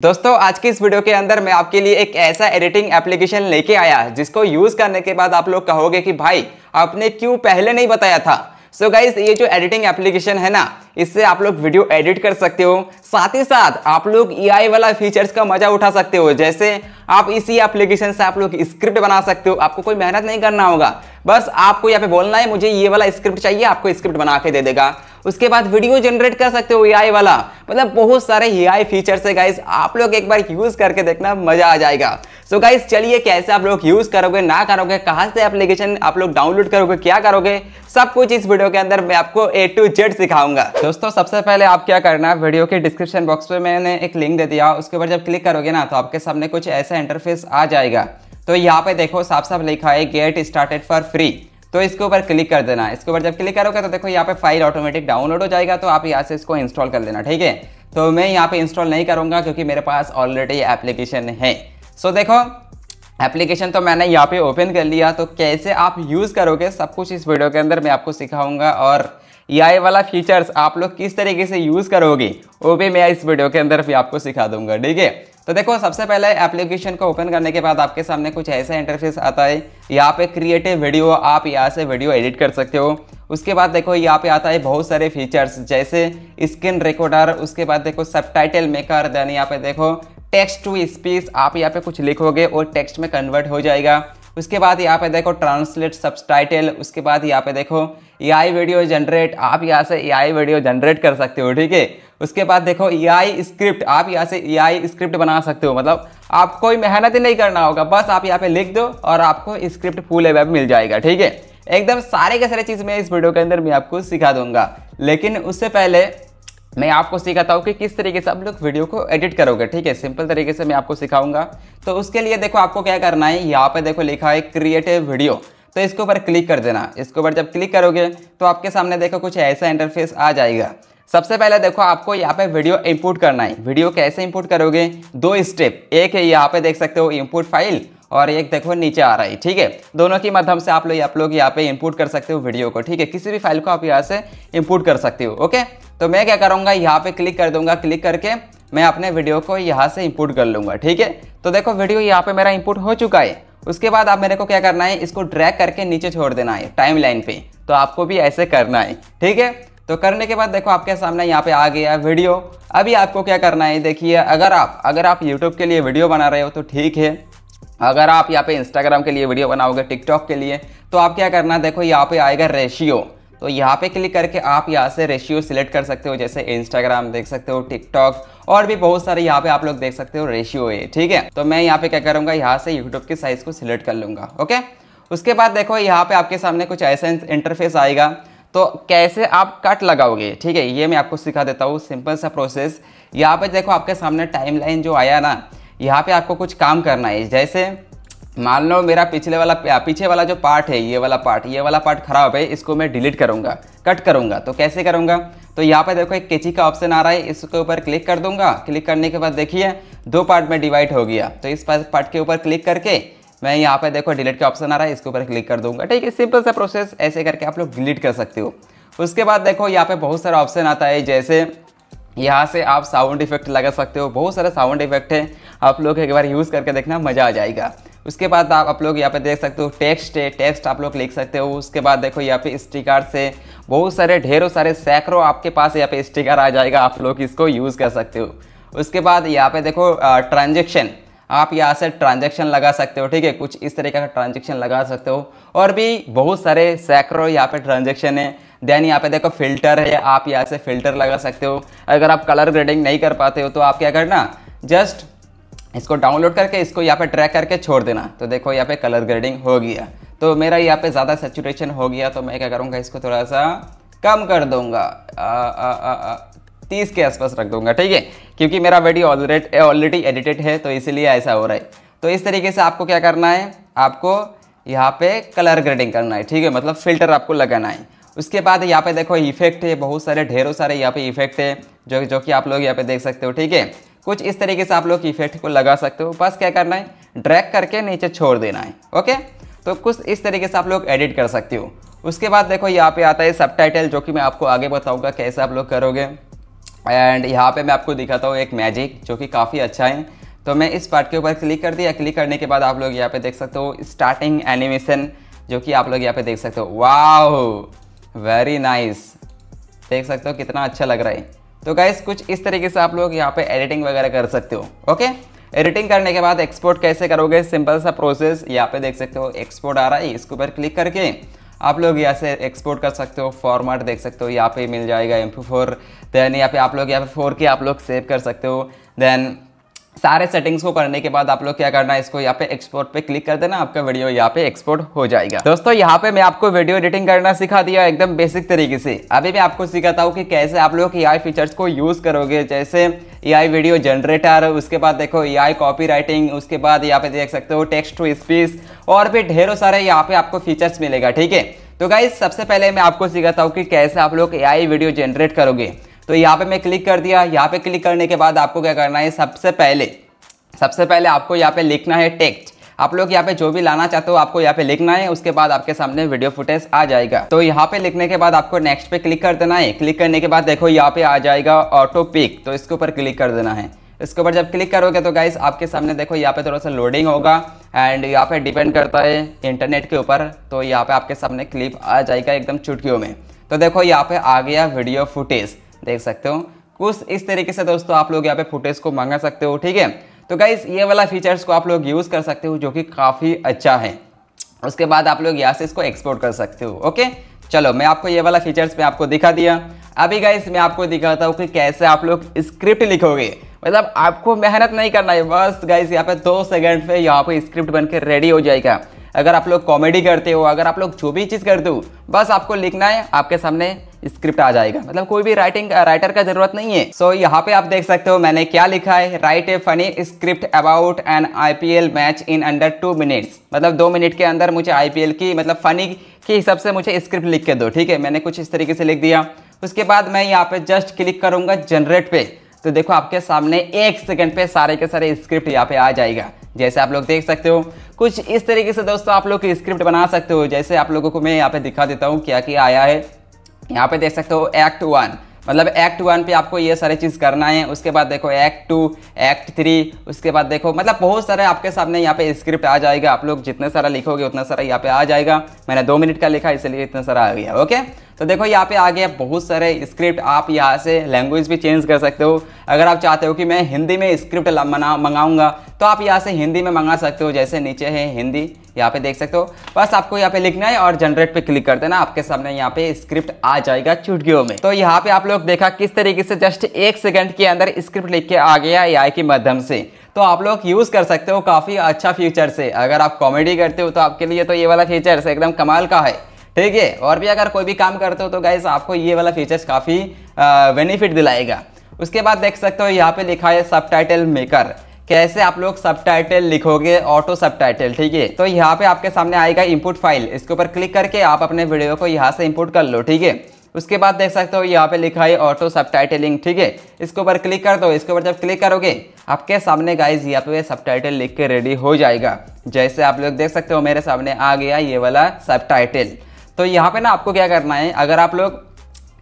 दोस्तों, आज की इस वीडियो के अंदर मैं आपके लिए एक ऐसा एडिटिंग एप्लीकेशन लेके आया, जिसको यूज़ करने के बाद आप लोग कहोगे कि भाई, आपने क्यों पहले नहीं बताया था? सो so गाइस ये जो एडिटिंग एप्लीकेशन है ना, इससे आप लोग वीडियो एडिट कर सकते हो। साथ ही साथ, आप लोग ए वाला फीचर्स का मज़ा उठा सकते हो, जैसे आप इसी एप्लीकेशन से आप लोग स्क्रिप्ट बना सकते हो। आपको कोई मेहनत नहीं करना होगा। बस आपको यहाँ पे बोलना है, मुझे ये वाला स्क्रिप्ट चाहिए, आपको स्क्रिप्ट बना के दे देगा। उसके बाद वीडियो जनरेट कर सकते हो ए वाला। मतलब बहुत सारे ए फीचर्स है गाइस आप लोग एक बार यूज़ करके देखना, मज़ा आ जाएगा। सो so गाइस चलिए कैसे आप लोग यूज़ करोगे, ना करोगे, कहाँ से एप्लीकेशन आप लोग डाउनलोड करोगे, क्या करोगे, सब कुछ इस वीडियो के अंदर मैं आपको ए टू जेड सिखाऊँगा। दोस्तों, सबसे पहले आप क्या करना है वीडियो के डिस्क्रिप्शन बॉक्स में मैंने एक लिंक दे दिया। उसके ऊपर जब क्लिक करोगे ना तो आपके सामने कुछ ऐसा इंटरफेस आ जाएगा। तो यहाँ पे देखो साफ़ साफ़ लिखा है गेट स्टार्टेड फॉर फ्री तो इसके ऊपर क्लिक कर देना। इसके ऊपर जब क्लिक करोगे तो देखो यहाँ पे फ़ाइल ऑटोमेटिक डाउनलोड हो जाएगा तो आप यहाँ से इसको इंस्टॉल कर लेना, ठीक है? तो मैं यहाँ पे इंस्टॉल नहीं करूँगा क्योंकि मेरे पास ऑलरेडी एप्लीकेशन है। सो देखो एप्लीकेशन तो मैंने यहाँ पे ओपन कर लिया तो कैसे आप यूज़ करोगे, सब कुछ इस वीडियो के अंदर मैं आपको सिखाऊँगा। और ये वाला फीचर्स आप लोग किस तरीके से यूज़ करोगे, वो भी मैं इस वीडियो के अंदर भी आपको सिखा दूँगा, ठीक है? तो देखो, सबसे पहले एप्लीकेशन को ओपन करने के बाद आपके सामने कुछ ऐसा इंटरफेस आता है। यहाँ पे क्रिएटिव वीडियो आप यहाँ से वीडियो एडिट कर सकते हो। उसके बाद देखो, यहाँ पे आता है बहुत सारे फीचर्स जैसे स्क्रीन रिकॉर्डर उसके बाद देखो सब मेकर देन यहाँ पे देखो टेक्स्ट टू स्पीच आप यहाँ पे कुछ लिखोगे और टेक्स्ट में कन्वर्ट हो जाएगा। उसके बाद यहाँ पे देखो ट्रांसलेट सबटाइटल उसके बाद यहाँ पे देखो एआई वीडियो जनरेट आप यहाँ से एआई वीडियो जनरेट कर सकते हो, ठीक है? उसके बाद देखो एआई स्क्रिप्ट आप यहाँ से एआई स्क्रिप्ट बना सकते हो। मतलब आप कोई मेहनत ही नहीं करना होगा, बस आप यहाँ पे लिख दो और आपको स्क्रिप्ट फुल वेब मिल जाएगा, ठीक है? एकदम सारे के सारे चीज़ मैं इस वीडियो के अंदर मैं आपको सिखा दूँगा। लेकिन उससे पहले मैं आपको सिखाता हूँ कि किस तरीके से आप लोग वीडियो को एडिट करोगे, ठीक है? सिंपल तरीके से मैं आपको सिखाऊँगा। तो उसके लिए देखो, आपको क्या करना है? यहाँ पे देखो लिखा है क्रिएटिव वीडियो तो इसके ऊपर क्लिक कर देना। इसके ऊपर जब क्लिक करोगे तो आपके सामने देखो कुछ ऐसा इंटरफेस आ जाएगा। सबसे पहले देखो, आपको यहाँ पे वीडियो इंपोर्ट करना है। वीडियो कैसे इंपोर्ट करोगे? दो स्टेप एक है, यहाँ पे देख सकते हो इंपोर्ट फ़ाइल और एक देखो नीचे आ रहा है, ठीक है? दोनों के माध्यम से आप लोग आप लोग यहाँ पे इंपोर्ट कर सकते हो वीडियो को, ठीक है? किसी भी फ़ाइल को आप यहाँ से इंपोर्ट कर सकते हो ओके तो मैं क्या करूँगा, यहाँ पे क्लिक कर दूँगा। क्लिक करके मैं अपने वीडियो को यहाँ से इंपोर्ट कर लूँगा, ठीक है? तो देखो वीडियो यहाँ पे मेरा इंपोर्ट हो चुका है। उसके बाद आप मेरे को क्या करना है, इसको ड्रैग करके नीचे छोड़ देना है टाइम लाइन पे। तो आपको भी ऐसे करना है, ठीक है? तो करने के बाद देखो आपके सामने यहाँ पे आ गया वीडियो अभी आपको क्या करना है, देखिए, अगर आप अगर आप यूट्यूब के लिए वीडियो बना रहे हो तो ठीक है। अगर आप यहाँ पे इंस्टाग्राम के लिए वीडियो बनाओगे टिकटॉक के लिए तो आप क्या करना देखो यहाँ पे आएगा रेशियो तो यहाँ पे क्लिक करके आप यहाँ से रेशियो सिलेक्ट कर सकते हो, जैसे इंस्टाग्राम देख सकते हो टिकटॉक और भी बहुत सारे यहाँ पे आप लोग देख सकते हो रेशियो है ठीक है? तो मैं यहाँ पे क्या करूँगा, यहाँ से यूट्यूब की साइज़ को सिलेक्ट कर लूँगा, ओके? उसके बाद देखो, यहाँ पे आपके सामने कुछ ऐसा इंटरफेस आएगा तो कैसे आप कट लगाओगे, ठीक है? ये मैं आपको सिखा देता हूँ सिंपल सा प्रोसेस यहाँ पे देखो, आपके सामने टाइम जो आया ना, यहाँ पे आपको कुछ काम करना है, जैसे मान लो मेरा पिछले वाला पीछे वाला जो पार्ट है, ये वाला पार्ट, ये वाला पार्ट खराब है, इसको मैं डिलीट करूँगा कट करूँगा तो कैसे करूँगा? तो यहाँ पर देखो, एक केची का ऑप्शन आ रहा है, इसके ऊपर क्लिक कर दूँगा क्लिक करने के बाद देखिए, दो पार्ट में डिवाइड हो गया तो इस पार्ट के ऊपर क्लिक करके मैं यहाँ पर देखो डिलीट का ऑप्शन आ रहा है, इसके ऊपर क्लिक कर दूँगा, ठीक है सिंपल सा प्रोसेस ऐसे करके आप लोग डिलीट कर सकते हो। उसके बाद देखो, यहाँ पे बहुत सारा ऑप्शन आता है, जैसे यहाँ से आप साउंड इफ़ेक्ट लगा सकते हो, बहुत सारे साउंड इफ़ेक्ट है, आप लोग एक बार यूज़ करके देखना, मज़ा आ जाएगा। उसके बाद आप आप लोग यहाँ पे देख सकते हो टेक्स्ट है टेक्स्ट आप लोग लिख सकते हो। उसके बाद देखो यहाँ पे स्टिकर से बहुत सारे, ढेरों सारे सैकड़ों आपके पास यहाँ पे स्टिकर आ जाएगा, आप लोग इसको यूज़ कर सकते हो। उसके बाद यहाँ पे देखो ट्रांजेक्शन आप यहाँ से ट्रांजेक्शन लगा सकते हो, ठीक है? कुछ इस तरीके का ट्रांजेक्शन लगा सकते हो। और भी बहुत सारे सैकड़ों यहाँ पे ट्रांजेक्शन है। देन यहाँ पे देखो फ़िल्टर है, आप यहाँ से फ़िल्टर लगा सकते हो। अगर आप कलर ग्रेडिंग नहीं कर पाते हो तो आप क्या करना जस्ट इसको डाउनलोड करके, इसको यहाँ पे ट्रैक करके छोड़ देना। तो देखो यहाँ पे कलर ग्रेडिंग हो गया। तो मेरा यहाँ पे ज़्यादा सेचुरेशन हो गया तो मैं क्या करूँगा, इसको थोड़ा सा कम कर दूँगा। तीस के आसपास रख दूँगा, ठीक है? क्योंकि मेरा वीडियो ऑलरेडी ऑलरेडी एडिटेड है तो इसीलिए ऐसा हो रहा है। तो इस तरीके से आपको क्या करना है? आपको यहाँ पे कलर ग्रेडिंग करना है, ठीक है? मतलब फ़िल्टर आपको लगाना है। उसके बाद यहाँ पे देखो इफ़ेक्ट है, बहुत सारे, ढेरों सारे यहाँ पे इफ़ेक्ट है, जो जो कि आप लोग यहाँ पे देख सकते हो, ठीक है? कुछ इस तरीके से आप लोग इफ़ेक्ट को लगा सकते हो। बस क्या करना है? ड्रैग करके नीचे छोड़ देना है ओके तो कुछ इस तरीके से आप लोग एडिट कर सकते हो। उसके बाद देखो, यहाँ पे आता है सब जो कि मैं आपको आगे बताऊँगा कैसे आप लोग करोगे। एंड यहाँ पे मैं आपको दिखाता हूँ एक मैजिक जो कि काफ़ी अच्छा है। तो मैं इस पार्ट के ऊपर क्लिक कर दिया। क्लिक करने के बाद आप लोग यहाँ पे देख सकते हो स्टार्टिंग एनिमेशन जो कि आप लोग यहाँ पे देख सकते हो। वाह वेरी नाइस देख सकते हो कितना अच्छा लग रहा है। तो गाइस कुछ इस तरीके से आप लोग यहाँ पे एडिटिंग वगैरह कर सकते हो ओके एडिटिंग करने के बाद एक्सपोर्ट कैसे करोगे? सिंपल सा प्रोसेस यहाँ पे देख सकते हो एक्सपोर्ट आ रहा है, इसके ऊपर क्लिक करके आप लोग यहाँ से एक्सपोर्ट कर सकते हो फॉर्मेट देख सकते हो, यहाँ पे मिल जाएगा एम फोर देन यहाँ पे आप लोग, यहाँ पे फोर के आप लोग सेव कर सकते हो देन सारे सेटिंग्स को करने के बाद आप लोग क्या करना है, इसको यहाँ पे एक्सपोर्ट पे क्लिक कर देना, आपका वीडियो यहाँ पे एक्सपोर्ट हो जाएगा। दोस्तों, यहाँ पे मैं आपको वीडियो एडिटिंग करना सिखा दिया एकदम बेसिक तरीके से। अभी मैं आपको सिखाता हूँ कि कैसे आप लोग ए फीचर्स को यूज़ करोगे। जैसे AI वीडियो जनरेटर उसके बाद देखो ए कॉपी राइटिंग उसके बाद यहाँ पे देख सकते हो टेक्स्ट टू स्पीच और भी ढेरों सारे यहाँ पे आपको फीचर्स मिलेगा, ठीक है? तो गाइज़ सबसे पहले मैं आपको सिखाता हूँ कि कैसे आप लोग AI वीडियो जनरेट करोगे। तो यहाँ पे मैं क्लिक कर दिया यहाँ पे क्लिक करने के बाद आपको क्या करना है सबसे पहले सबसे पहले आपको यहाँ पे लिखना है टेक्स्ट आप लोग यहाँ पे जो भी लाना चाहते हो आपको यहाँ पे लिखना है उसके बाद आपके सामने वीडियो फुटेज आ जाएगा तो यहाँ पे लिखने के बाद आपको नेक्स्ट पे क्लिक कर देना है क्लिक करने के बाद देखो यहाँ पे आ जाएगा ऑटो पिक तो इसके ऊपर क्लिक कर देना है इसके ऊपर जब क्लिक करोगे तो गाइस आपके सामने देखो यहाँ पे थोड़ा सा लोडिंग होगा एंड यहाँ पे डिपेंड करता है इंटरनेट के ऊपर तो यहाँ पे आपके सामने क्लिप आ जाएगा एकदम चुटकियों में तो देखो यहाँ पे आ गया वीडियो फुटेज देख सकते हो। कुछ इस तरीके से दोस्तों आप लोग यहाँ पे फुटेज को मंगा सकते हो, ठीक है? तो गाइस ये वाला फीचर्स को आप लोग यूज़ कर सकते हो, जो कि काफ़ी अच्छा है। उसके बाद आप लोग यहाँ से इसको एक्सपोर्ट कर सकते हो ओके चलो, मैं आपको ये वाला फीचर्स में आपको दिखा दिया। अभी गाइज़ मैं आपको दिखाता हूँ कि कैसे आप लोग स्क्रिप्ट लिखोगे। मतलब आपको मेहनत नहीं करना है, बस गाइज़ यहाँ पे दो सेकंड पे यहाँ पे स्क्रिप्ट बन रेडी हो जाएगा। अगर आप लोग कॉमेडी करते हो, अगर आप लोग जो भी चीज़ करते हो, बस आपको लिखना है, आपके सामने स्क्रिप्ट आ जाएगा। मतलब कोई भी राइटिंग राइटर का ज़रूरत नहीं है। सो so, यहाँ पे आप देख सकते हो मैंने क्या लिखा है। Write a funny script about an IPL match in under two minutes मतलब दो मिनट के अंदर मुझे आईपीएल की मतलब फनी के हिसाब से मुझे स्क्रिप्ट लिख के दो ठीक है? मैंने कुछ इस तरीके से लिख दिया। उसके बाद मैं यहाँ पे जस्ट क्लिक करूँगा जनरेट पे। तो देखो आपके सामने एक सेकंड पे सारे के सारे स्क्रिप्ट यहाँ पे आ जाएगा। जैसे आप लोग देख सकते हो। कुछ इस तरीके से दोस्तों आप लोग स्क्रिप्ट बना सकते हो। जैसे आप लोगों को मैं यहाँ पे दिखा देता हूँ क्या क्या आया है। यहाँ पे देख सकते हो एक्ट वन मतलब एक्ट वन पे आपको ये सारे चीज़ करना है, उसके बाद देखो एक्ट टू एक्ट थ्री उसके बाद देखो मतलब बहुत सारे आपके सामने यहाँ पे स्क्रिप्ट आ जाएगा। आप लोग जितने सारा लिखोगे, उतना सारा यहाँ पे आ जाएगा। मैंने दो मिनट का लिखा, इसलिए इतना सारा आ गया ओके तो देखो यहाँ पे आ गया बहुत सारे स्क्रिप्ट आप यहाँ से लैंग्वेज भी चेंज कर सकते हो। अगर आप चाहते हो कि मैं हिंदी में स्क्रिप्ट मंगाऊँगा तो आप यहाँ से हिंदी में मंगा सकते हो। जैसे नीचे है हिंदी यहाँ पे देख सकते हो। बस आपको यहाँ पे लिखना है और जनरेट पे क्लिक कर देना। आपके सामने यहाँ पे स्क्रिप्ट आ जाएगा चुटकियों में। तो यहाँ पे आप लोग देखा किस तरीके से जस्ट एक सेकंड के अंदर स्क्रिप्ट लिख के आ गया ए के माध्यम से। तो आप लोग यूज़ कर सकते हो काफ़ी अच्छा फीचर से। अगर आप कॉमेडी करते हो तो आपके लिए तो ये वाला फीचर एकदम कमाल का है। ठीक है? और भी अगर कोई भी काम करते हो तो गाइज़ आपको ये वाला फीचर्स काफ़ी बेनिफिट दिलाएगा। उसके बाद देख सकते हो यहाँ पे लिखा है सब मेकर कैसे आप लोग सब लिखोगे ऑटो सब ठीक है? तो यहाँ पे आपके सामने आएगा इनपुट फ़ाइल इसके ऊपर क्लिक करके आप अपने वीडियो को यहाँ से इनपुट कर लो, ठीक है? उसके बाद देख सकते हो यहाँ पे लिखा है ऑटो सब ठीक है? इसके ऊपर क्लिक कर दो। इसके ऊपर जब क्लिक करोगे, आपके सामने गाइज़ यहाँ पे सब टाइटल लिख के रेडी हो जाएगा। जैसे आप लोग देख सकते हो, मेरे सामने आ गया ये वाला सब तो यहाँ पे ना आपको क्या करना है, अगर आप लोग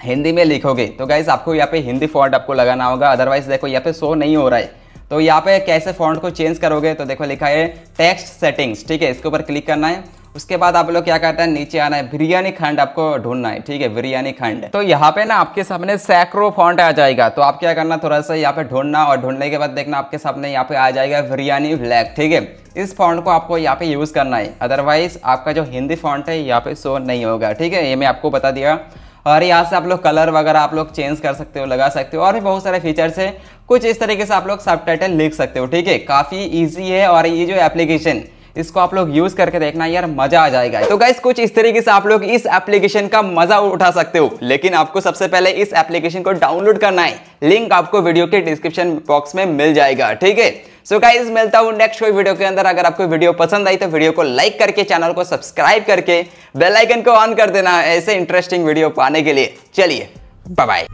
हिंदी में लिखोगे तो गाइज़ आपको यहाँ पे हिंदी फॉन्ट आपको लगाना होगा। अदरवाइज़ देखो, यहाँ पे शो नहीं हो रहा है। तो यहाँ पे कैसे फॉन्ट को चेंज करोगे तो देखो लिखा है टेक्स्ट सेटिंग्स ठीक है? इसके ऊपर क्लिक करना है। उसके बाद आप लोग क्या करते हैं, नीचे आना है, बिरयानी खंड आपको ढूंढना है, ठीक है? बिरयानी खंड। तो यहाँ पे ना आपके सामने सैक्रो फॉन्ट आ जाएगा। तो आप क्या करना, थोड़ा सा यहाँ पे ढूंढना और ढूँढने के बाद देखना आपके सामने यहाँ पे आ जाएगा बिरयानी ब्लैक ठीक है? इस फॉन्ट को आपको यहाँ पे यूज़ करना है। अदरवाइज़ आपका जो हिंदी फॉन्ट है, यहाँ पे शो नहीं होगा, ठीक है? ये मैं आपको बता दिया। और यहाँ से आप लोग कलर वगैरह आप लोग चेंज कर सकते हो, लगा सकते हो और भी बहुत सारे फीचर्स है। कुछ इस तरीके से आप लोग सब लिख सकते हो, ठीक है? काफ़ी ईजी है और ये जो एप्लीकेशन इसको आप लोग यूज़ करके देखना यार, मज़ा आ जाएगा। तो गाइस कुछ इस तरीके से आप लोग इस एप्लीकेशन का मज़ा उठा सकते हो। लेकिन आपको सबसे पहले इस एप्लीकेशन को डाउनलोड करना है। लिंक आपको वीडियो के डिस्क्रिप्शन बॉक्स में मिल जाएगा, ठीक है? सो गाइज़ मिलता हूँ नेक्स्ट कोई वीडियो के अंदर। अगर आपको वीडियो पसंद आई तो वीडियो को लाइक करके चैनल को सब्सक्राइब करके बेलाइकन को ऑन कर देना ऐसे इंटरेस्टिंग वीडियो पाने के लिए। चलिए बाय बाय